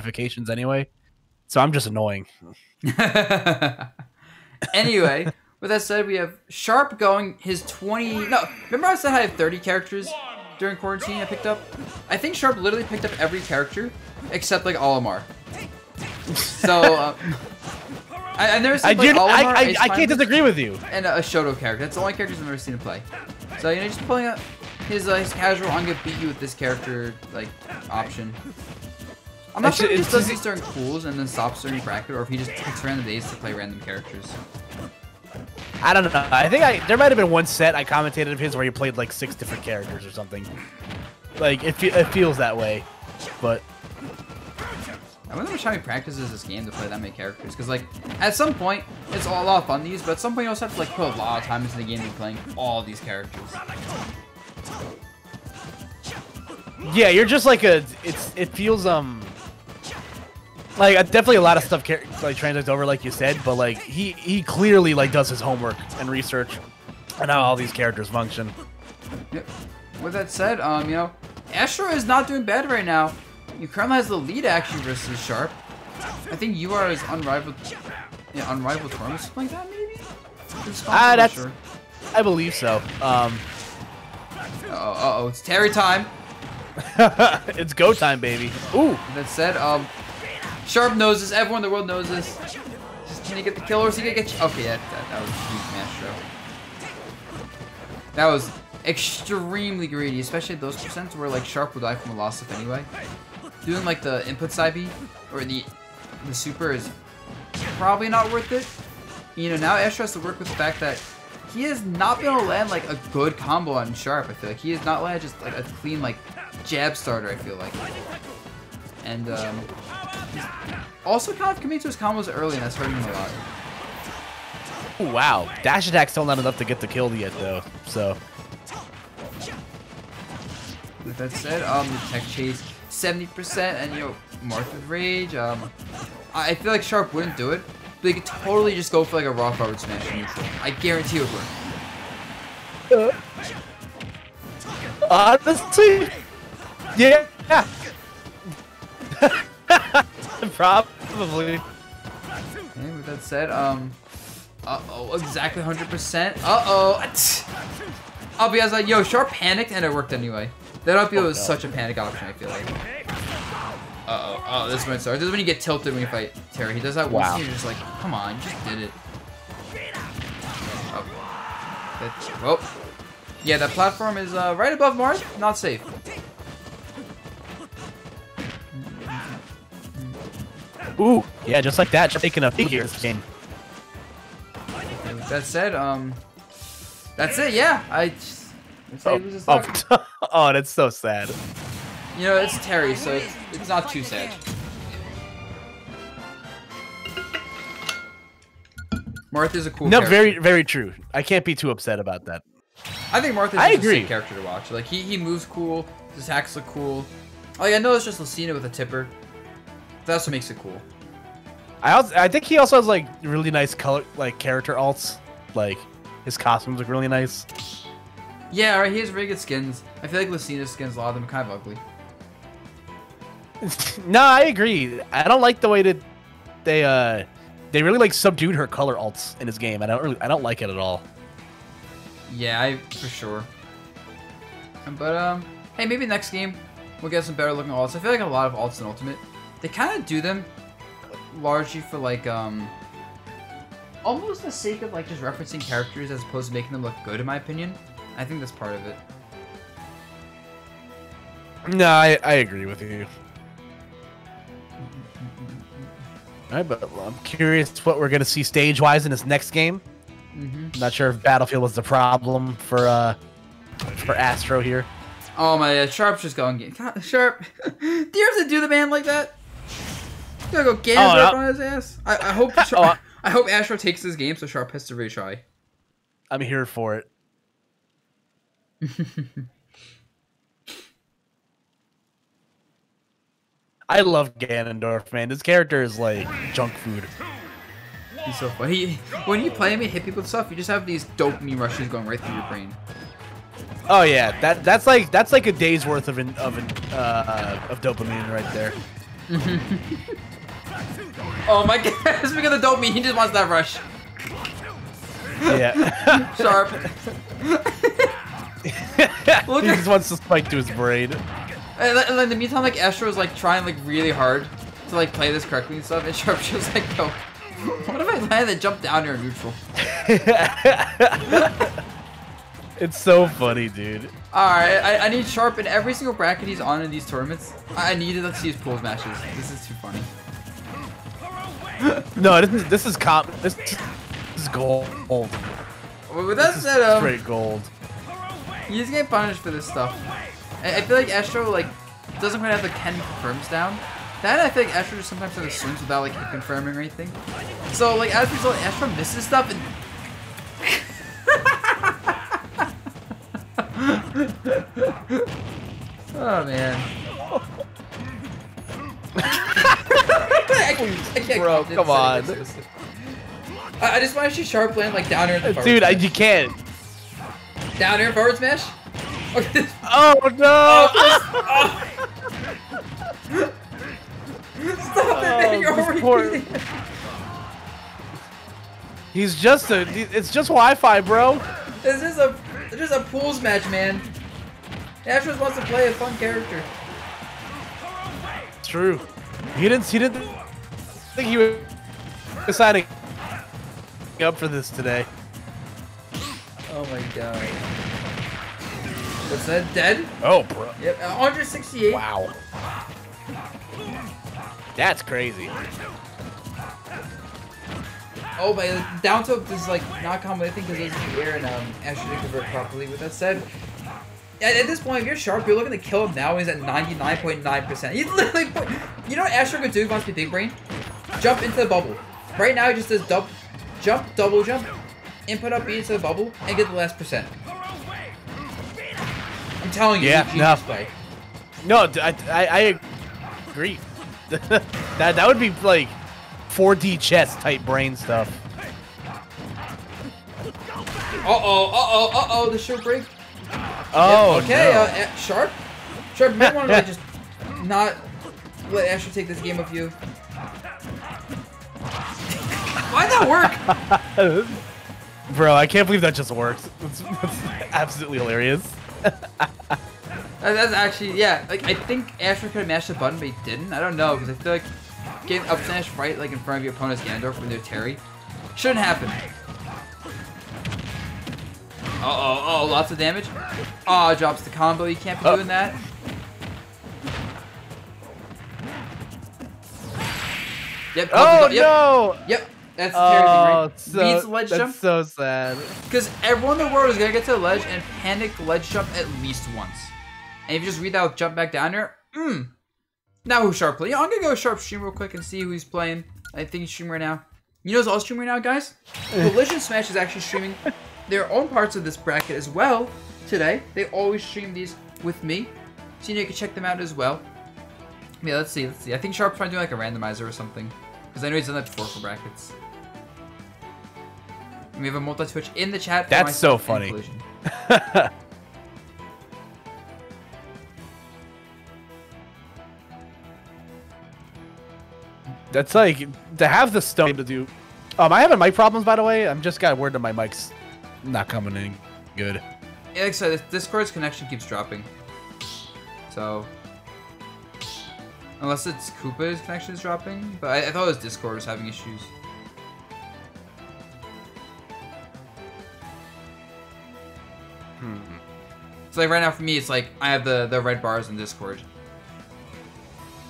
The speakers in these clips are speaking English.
notifications anyway. So I'm just annoying. anyway, with that said, we have Sharp going his 20. No, remember I said I have 30 characters during quarantine I picked up? I think Sharp literally picked up every character except like Olimar. So, uh, I, I've never seen I, did, Olimar, I, I, I can't disagree with you. And a Shoto character. That's the only characters I've ever seen him play. So, you know, just pulling up his, uh, his casual, I'm gonna beat you with this character, like, option. I'm not It's- sure if it's just does just- these during pools and then stops during bracket, or if he just picks random days to play random characters. I don't know. I think I there might have been one set I commentated of his where he played like six different characters or something. Like it, fe- it feels that way, but I wonder how many practices this game to play that many characters. Because, like, at some point, it's all a lot of fun to use, but at some point, you also have to, like, put a lot of time into the game to be playing all these characters. yeah, you're just like a. It's it feels um. Like uh, definitely a lot of stuff like translates over like you said, but like he he clearly like does his homework and research and how all these characters function. Yep. With that said, um, you know, Astro is not doing bad right now. You currently has the lead actually versus Sharp. I think you are his unrivaled, yeah, unrivaled tournament, something like that, maybe? Ah, not that's- sure. I believe so. Um, Uh-oh, uh-oh, it's Terry time. it's go time, baby. Ooh, that said, um, Sharp knows this. Everyone in the world knows this. Just can he get the kill or is he gonna get? Okay, that, that, that was huge, Mastro. That was extremely greedy, especially those percents where like Sharp will die from a loss if anyway. Doing like the input side B or the the super is probably not worth it. You know, now Astro has to work with the fact that he has not been able to land like a good combo on Sharp. I feel like he has not landed just like a clean like jab starter. I feel like, and um, he's also kind of committing to his combos early, and that's hurting him a lot. Ooh, wow. Dash attack still not enough to get the kill yet though. So With that said, um, the tech chase 70%, and you know, Marth with rage. Um, I feel like Sharp wouldn't do it, but he could totally just go for like a raw forward smash neutral. I guarantee it would work. honestly, yeah, yeah. Probably. Okay, with that said, um, uh oh, exactly 100%. Uh oh. I'll be honest, like, yo, Sharp panicked and it worked anyway. That upbeat Oh, was no. such a panic option, I feel like. Uh oh, oh, this is when it starts. This is when you get tilted when you fight Terry. He does that once Wow. and you're just like, come on, you just did it. Oh. That, well, yeah, that platform is uh, right above Marth. Not safe. Ooh, yeah, just like that, just taking a figure this game. That said, um, that's it. Yeah, I. Just, I'd Oh, it was just oh, oh, that's so sad. You know, it's Terry, so it's, it's not too sad. Marth's a cool No, character. very, very true. I can't be too upset about that. I think Marth's I just a agree. sick character to watch. Like, he, he moves cool, his attacks look cool. Like, I know it's just Lucina with a tipper. That's what makes it cool. I also, I think he also has like really nice color, like character alts. Like his costumes look really nice. Yeah, right, he has really good skins. I feel like Lucina's skins, a lot of them are kind of ugly. no, I agree. I don't like the way that they uh they really like subdued her color alts in his game. I don't really I don't like it at all. Yeah, I for sure. But um, hey, maybe next game we'll get some better looking alts. I feel like a lot of alts in Ultimate, they kind of do them largely for like um, almost the sake of like just referencing characters as opposed to making them look good, in my opinion. I think that's part of it. No, I, I agree with you. All right, but I'm curious what we're gonna see stage wise in this next game. Mm-hmm. Not sure if Battlefield was the problem for uh for Astro here. Oh my god, Sharp's just going get God, Sharp. do you have to do the man like that? Gotta go Ganondorf Oh, no. on his ass. I, I hope Oh, I- I hope Astro takes this game so Sharp has to retry. I'm here for it. I love Ganondorf, man. This character is like junk food. He's so funny. He, when you play him and hit people with stuff, you just have these dopamine rushes going right through your brain. Oh yeah, that that's like that's like a day's worth of in, of in, uh, of dopamine right there. oh my god, speaking of the dopamine, he just wants that rush. Yeah. Sharp. Look he at- just wants to spike to his brain. And in the meantime, like Astro is like trying like really hard to like play this correctly and stuff, and Sharp's just like, yo, what if I land and jump down here in neutral? It's so funny, dude. Alright, I, I need Sharp in every single bracket he's on in these tournaments. I needed to see his pools matches. This is too funny. No, this is this is comp. This, this is gold. But with that This said, um, straight gold. he's getting punished for this stuff. I, I feel like Astro like doesn't quite have the 10 confirms down. That I feel like Astro just sometimes has swings without like confirming or anything. So like as a result, Astro misses stuff and oh man. I can't, Bro, come on. I, I just want to see Sharp land like down here in the forward Dude, I, you can't. down here in forward smash. Okay, this- Oh no! Oh, oh. Stop it, man! Oh, you're Oh, poor- He's just a. It's just Wi-Fi, bro. This is a this is a pools match, man. Astros wants to play a fun character. True. He didn't. He didn't think he was signing up for this today. Oh my god. What's that? Dead? Oh, bro. Yep. uh, 168. Wow. That's crazy. Oh, but down tilt is like not common, I think, because it's in the air and um, Astro didn't convert properly. With that said, at, at this point, if you're sharp, you're looking to kill him now. He's at 99.9%. He's literally, put, you know what Astro could do if he wants to be big brain? Jump into the bubble. Right now, he just does double, jump, double jump, input up B into the bubble, and get the last percent. I'm telling you, Yeah, he's a genius no. play. No, I, I, I agree. that that would be like 4D chess type brain stuff. Uh oh, uh oh, uh oh, the shield break. Oh, okay, no. uh, uh, Sharp. Sharp, you might want to like, just not let Asher take this game of you. Why'd that work? Bro, I can't believe that just worked. That's, that's absolutely hilarious. That's actually, yeah, like, I think Astro could have mashed the button, but he didn't. I don't know, because I feel like getting up smash right, like, in front of your opponent's Ganondorf when they're Terry, shouldn't happen. Uh-oh, uh-oh, lots of damage. Aw, drops the combo, you can't be Oh. doing that. Yep, Oh yep, no! Yep, that's the thing, Oh, right? so, Beats ledge that's jump. so sad. Because everyone in the world is gonna get to the ledge and panic ledge jump at least once. And if you just read that with jump back down there, mmm. Now who's sharp play? Yeah, I'm gonna go sharp stream real quick and see who he's playing. I think he's streaming right now. You know who's all streaming right now, guys? Collision Smash is actually streaming their own parts of this bracket as well today. They always stream these with me. So you, know, you can check them out as well. Yeah, let's see, let's see. I think Sharp's trying to do like a randomizer or something. Because I know he's done that before for brackets. And we have a multi-twitch in the chat. for That's so funny. That's like to have the stone to do. Um, I having mic problems by the way. I'm just got word that my mic's not coming in good. Yeah, like I said, this Discord's connection keeps dropping. So, unless it's Koopa's connection is dropping, but I, I thought it was Discord was having issues. Hmm. So like right now for me, it's like I have the the red bars in Discord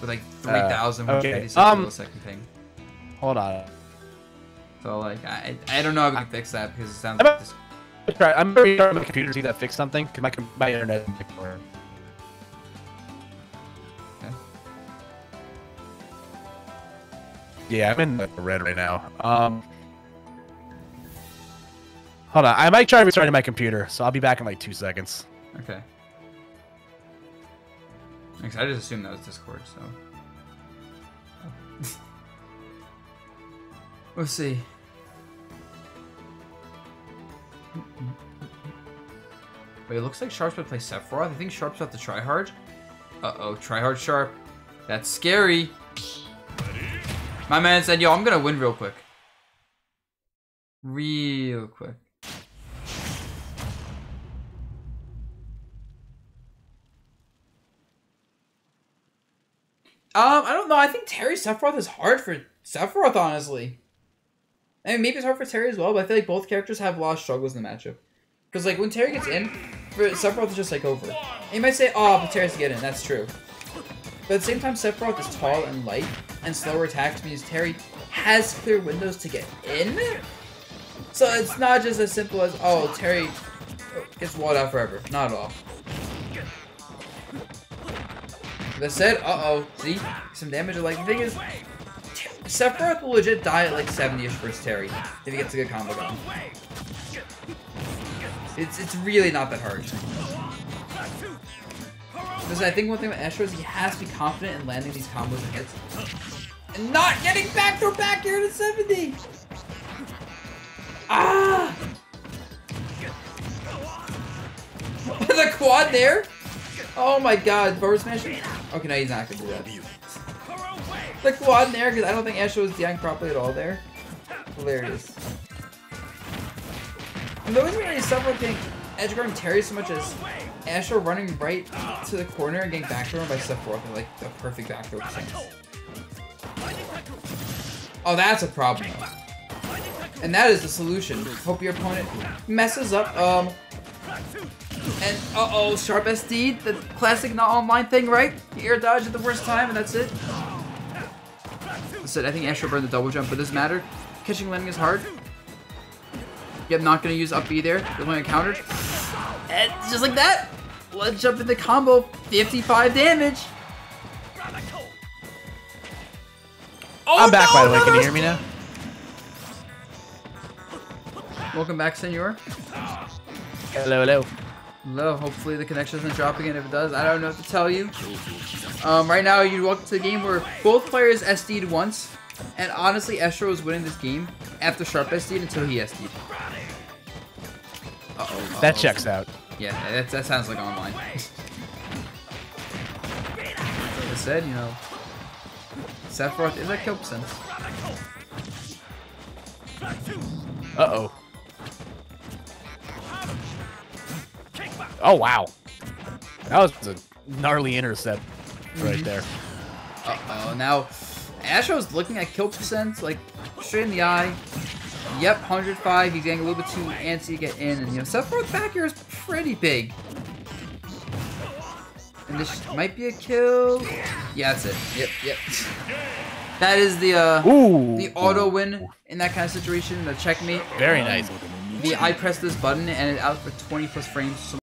with like three thousand one okay. Um, millisecond ping. Hold on. So like I I don't know how we can fix that because it sounds How like this. Try- I'm gonna restart my computer to see if that fix something. Cause my my internet. Okay. Yeah, I'm in the red right now. Um, hold on. I might try restarting my computer, so I'll be back in like two seconds. Okay. I just assumed that was Discord, so. Let's see. Wait, it looks like Sharp's to play Sephiroth. I think Sharp's about to try hard. Uh oh, try hard Sharp. That's scary. My man said, yo, I'm gonna win real quick. Real quick. Don't know. I think Terry Sephiroth is hard for Sephiroth, honestly. I mean, maybe it's hard for Terry as well, but I feel like both characters have a lot of struggles in the matchup. Because, like, when Terry gets in, Sephiroth is just, like, over. And you might say, oh, but Terry has to get in. That's true. But at the same time, Sephiroth is tall and light, and slower attacks means Terry has clear windows to get in. So it's not just as simple as, oh, Terry gets walled out forever. Not at all. That said, uh-oh, see? Some damage. Like, the thing is, Sephiroth will legit die at like 70ish versus Terry if he gets a good combo going. It's, it's really not that hard. Because I think one thing about Astro is he has to be confident in landing these combos and hits. And not getting back throw back here to 70! Ah! the quad there? Oh my god, forward smash? Okay, no, he's not gonna do that. The quad in there, because I don't think Astro was dying properly at all there. Hilarious. And the reason I think edge guarding Terry so much as Astro running right to the corner and getting back by Sephiroth in like the perfect back throw. Oh, that's a problem. And that is the solution. Hope your opponent messes up. Um, and uh-oh, sharp SD, the classic not online thing, right? You air dodge at the worst time, and that's it. That's it. I think Astro burned the double jump, but doesn't matter. Catching landing is hard. Yep, not gonna use up B there. They're going countered. And just like that, let's jump in the combo. 55 damage. Oh, I'm back, no, by the way. Can you hear me now? Welcome back, senor. Hello, hello. Hello. Hopefully the connection isn't dropping, and if it does, I don't know what to tell you. Um, right now, you walk to the game where both players SD'd once, and honestly, Astro was winning this game after Sharp SD'd until he SD'd. Uh -oh, uh -oh. That checks out. Yeah, that, that sounds like online. like I said, you know, Sephiroth is a kill sense. Uh-oh. Oh, wow. That was a gnarly intercept right mm-hmm. there. Uh-oh, now Astro's looking at kill percent, like, straight in the eye. Yep, 105. He's getting a little bit too antsy to get in. And, you know, Sephiroth back here is pretty big. And this might be a kill. Yeah, that's it. Yep, yep. That is the uh, Ooh. the auto win in that kind of situation. The checkmate. Very nice. The I press this button and it out for 20 plus frames.